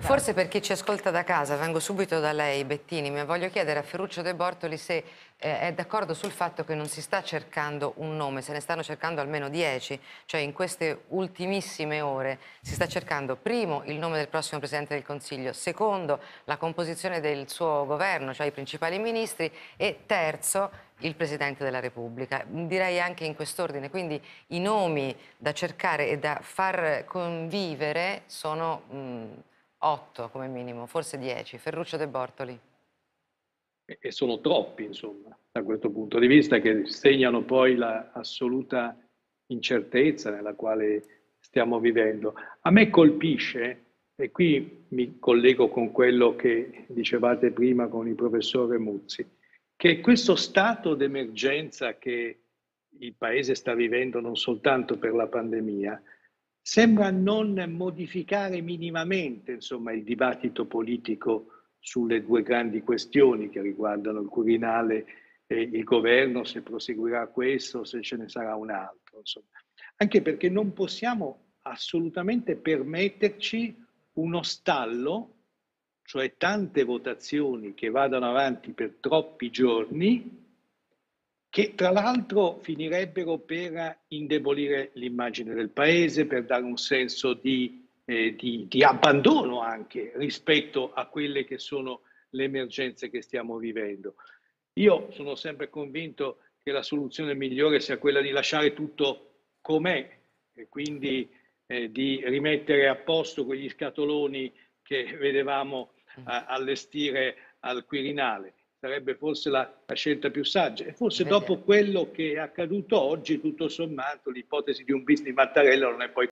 Forse per chi ci ascolta da casa, vengo subito da lei Bettini, ma voglio chiedere a Ferruccio De Bortoli se eh, è d'accordo sul fatto che non si sta cercando un nome, se ne stanno cercando almeno dieci, cioè in queste ultimissime ore si sta cercando primo il nome del prossimo Presidente del Consiglio, secondo la composizione del suo governo, cioè i principali ministri e terzo il Presidente della Repubblica. Direi anche in quest'ordine, quindi i nomi da cercare e da far convivere sono... Mh, 8 come minimo, forse 10. Ferruccio De Bortoli. E sono troppi, insomma, da questo punto di vista, che segnano poi l'assoluta incertezza nella quale stiamo vivendo. A me colpisce, e qui mi collego con quello che dicevate prima con il professore Muzzi, che questo stato d'emergenza che il Paese sta vivendo non soltanto per la pandemia, sembra non modificare minimamente insomma, il dibattito politico sulle due grandi questioni che riguardano il Quirinale e il governo, se proseguirà questo, se ce ne sarà un altro. Insomma. Anche perché non possiamo assolutamente permetterci uno stallo, cioè tante votazioni che vadano avanti per troppi giorni che tra l'altro finirebbero per indebolire l'immagine del paese, per dare un senso di, eh, di, di, abbandono anche rispetto a quelle che sono le emergenze che stiamo vivendo. Io sono sempre convinto che la soluzione migliore sia quella di lasciare tutto com'è e quindi eh, di rimettere a posto quegli scatoloni che vedevamo eh, allestire al Quirinale sarebbe forse la, la, scelta più saggia. E forse dopo quello che è accaduto oggi, tutto sommato, l'ipotesi di un bis di Mattarella non è poi